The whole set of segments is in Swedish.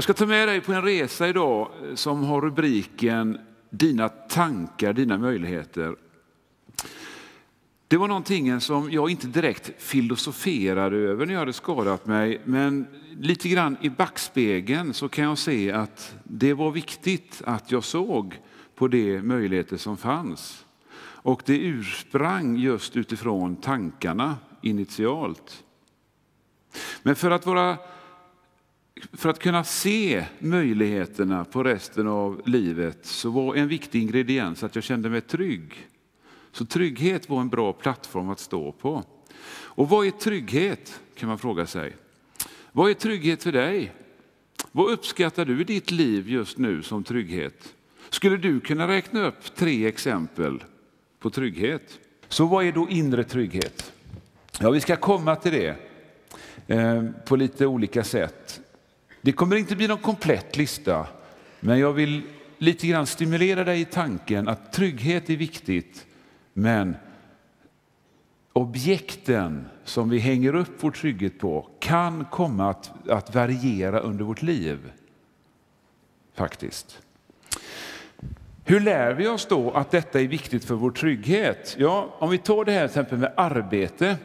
Jag ska ta med dig på en resa idag eh, som har rubriken Dina tankar, dina möjligheter. Det var någonting som jag inte direkt filosoferade över när jag hade skadat mig, men lite grann i backspegeln så kan jag se att det var viktigt att jag såg på de möjligheter som fanns. Och det ursprang just utifrån tankarna initialt. Men för att, vara, för att kunna se möjligheterna på resten av livet så var en viktig ingrediens att jag kände mig trygg. Så trygghet var en bra plattform att stå på. Och vad är trygghet kan man fråga sig. Vad är trygghet för dig? Vad uppskattar du i ditt liv just nu som trygghet? Skulle du kunna räkna upp tre exempel på trygghet? Så vad är då inre trygghet? Ja, vi ska komma till det eh, på lite olika sätt. Det kommer inte bli någon komplett lista, men jag vill lite grann stimulera dig i tanken att trygghet är viktigt, men objekten som vi hänger upp vår trygghet på kan komma att, att variera under vårt liv. Faktiskt. Hur lär vi oss då att detta är viktigt för vår trygghet? Ja, om vi tar det här exempel med arbete.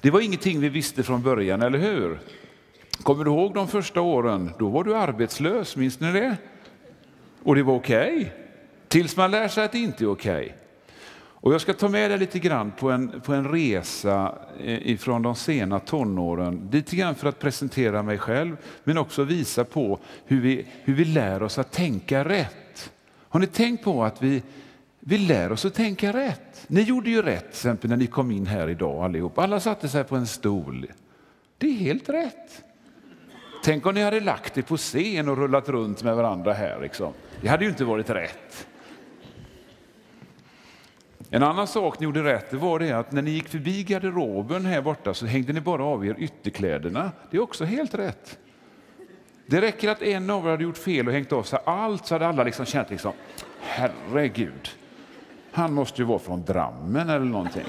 Det var ingenting vi visste från början, eller hur? Kommer du ihåg de första åren? Då var du arbetslös, minns ni det? Och det var okej. Okay. Tills man lär sig att det inte är okej. Okay. Och jag ska ta med dig lite grann på en, på en resa eh, ifrån de sena tonåren. Lite grann för att presentera mig själv, men också visa på hur vi, hur vi lär oss att tänka rätt. Har ni tänkt på att vi, vi lär oss att tänka rätt? Ni gjorde ju rätt, till exempel när ni kom in här idag allihop. Alla satte sig på en stol. Det är helt rätt. Tänk om ni hade lagt er på scen och rullat runt med varandra här. Liksom. Det hade ju inte varit rätt. En annan sak ni gjorde rätt det var det att när ni gick förbi garderoben här borta så hängde ni bara av er ytterkläderna. Det är också helt rätt. Det räcker att en av er hade gjort fel och hängt av sig allt så hade alla liksom känt liksom, herregud, han måste ju vara från Drammen eller någonting.